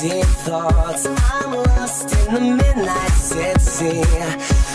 deep thoughts. I'm lost in the midnight city.